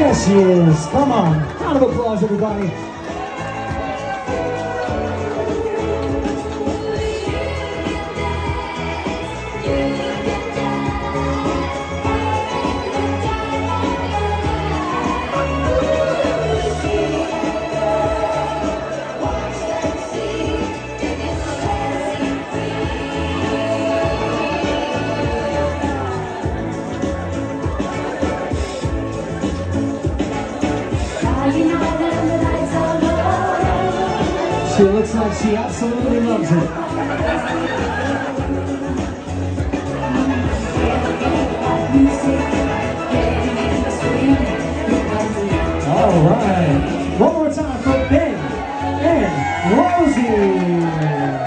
Yes, she is. Come on. Round of applause, everybody. She looks like she absolutely loves it. All right. One more time for Ben and Rosy.